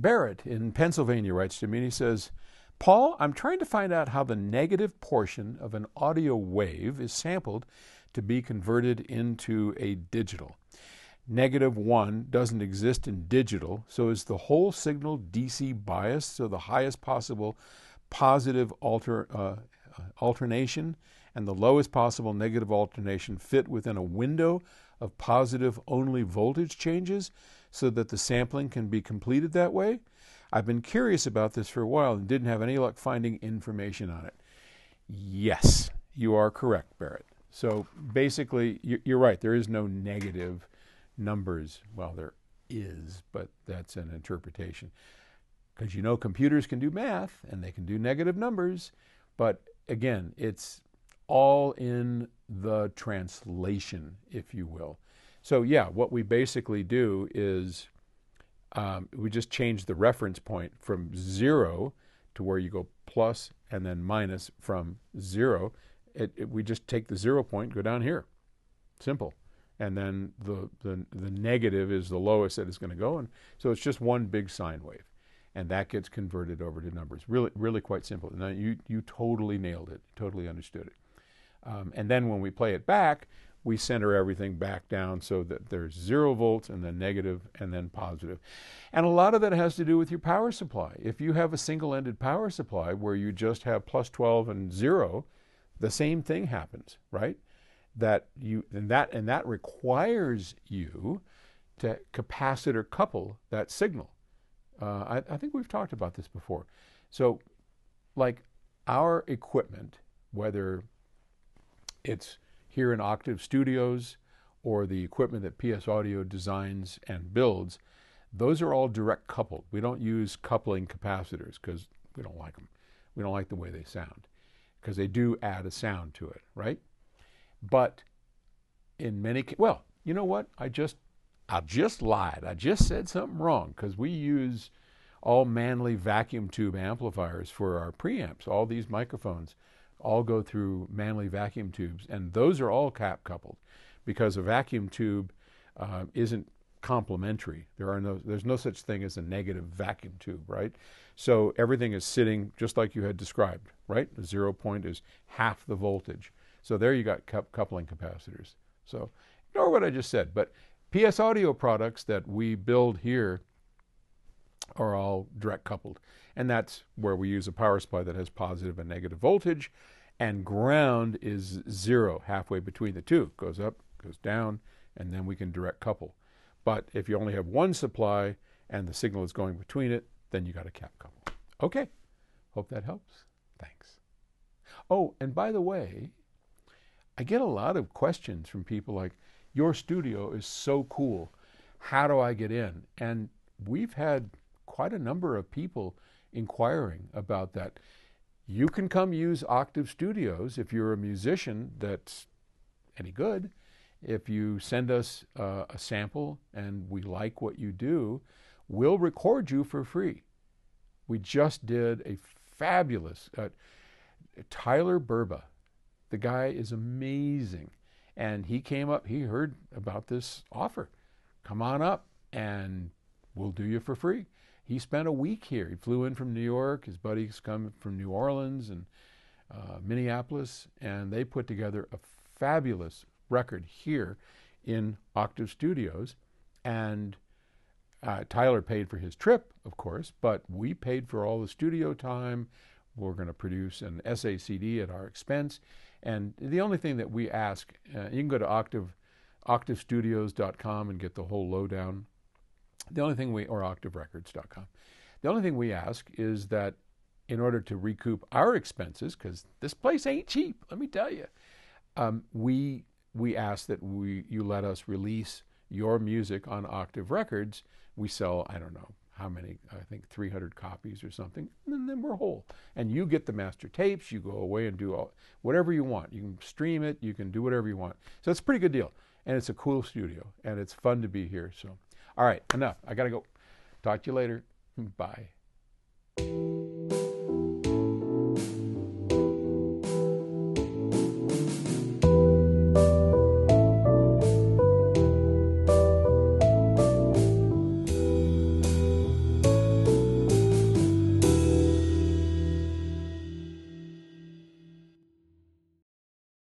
Barrett in Pennsylvania writes to me and he says, Paul, I'm trying to find out how the negative portion of an audio wave is sampled to be converted into a digital. Negative 1 doesn't exist in digital, so is the whole signal DC biased, so the highest possible positive alter, uh, alternation and the lowest possible negative alternation fit within a window of positive only voltage changes so that the sampling can be completed that way? I've been curious about this for a while and didn't have any luck finding information on it. Yes, you are correct, Barrett. So basically, you're right. There is no negative numbers. Well, there is, but that's an interpretation. Because you know computers can do math and they can do negative numbers, but again, it's all in the translation, if you will. So, yeah, what we basically do is um, we just change the reference point from zero to where you go plus and then minus from zero. It, it, we just take the zero point, go down here. Simple. And then the, the, the negative is the lowest that it's going to go. And so it's just one big sine wave. And that gets converted over to numbers. Really, really quite simple. Now, you, you totally nailed it, totally understood it. Um, and then when we play it back, we center everything back down so that there's zero volts and then negative and then positive. And a lot of that has to do with your power supply. If you have a single ended power supply where you just have plus 12 and zero, the same thing happens, right? That you and that and that requires you to capacitor couple that signal. Uh, I, I think we've talked about this before. So, like our equipment, whether it's here in Octave Studios or the equipment that PS Audio designs and builds, those are all direct coupled. We don't use coupling capacitors because we don't like them. We don't like the way they sound because they do add a sound to it, right? But in many well, you know what? I just I just lied. I just said something wrong because we use all Manley vacuum tube amplifiers for our preamps. All these microphones all go through Manley vacuum tubes, and those are all cap coupled because a vacuum tube uh, isn't complementary. There are no, there's no such thing as a negative vacuum tube, right? So everything is sitting just like you had described, right? The zero point is half the voltage. So there you got coupling capacitors. So ignore what I just said, but PS Audio products that we build here are all direct coupled. And that's where we use a power supply that has positive and negative voltage. And ground is zero, halfway between the two. Goes up, goes down, and then we can direct couple. But if you only have one supply and the signal is going between it, then you got a cap couple. Okay. Hope that helps. Thanks. Oh, and by the way, I get a lot of questions from people like, Your studio is so cool. How do I get in? And we've had quite a number of people inquiring about that. You can come use Octave Studios if you're a musician that's any good. If you send us uh, a sample and we like what you do, we'll record you for free. We just did a fabulous uh, Tyler Burba. The guy is amazing. And he came up, he heard about this offer. Come on up and we'll do you for free he spent a week here. He flew in from New York. His buddies come from New Orleans and uh, Minneapolis, and they put together a fabulous record here in Octave Studios. And uh, Tyler paid for his trip, of course, but we paid for all the studio time. We're going to produce an SACD at our expense. And the only thing that we ask, uh, you can go to Octave, octavestudios.com and get the whole lowdown the only thing we, or octaverecords.com, the only thing we ask is that in order to recoup our expenses, because this place ain't cheap, let me tell you, um, we we ask that we you let us release your music on Octave Records. We sell I don't know how many I think 300 copies or something, and then we're whole. And you get the master tapes. You go away and do all, whatever you want. You can stream it. You can do whatever you want. So it's a pretty good deal, and it's a cool studio, and it's fun to be here. So. All right, enough. I got to go. Talk to you later. Bye.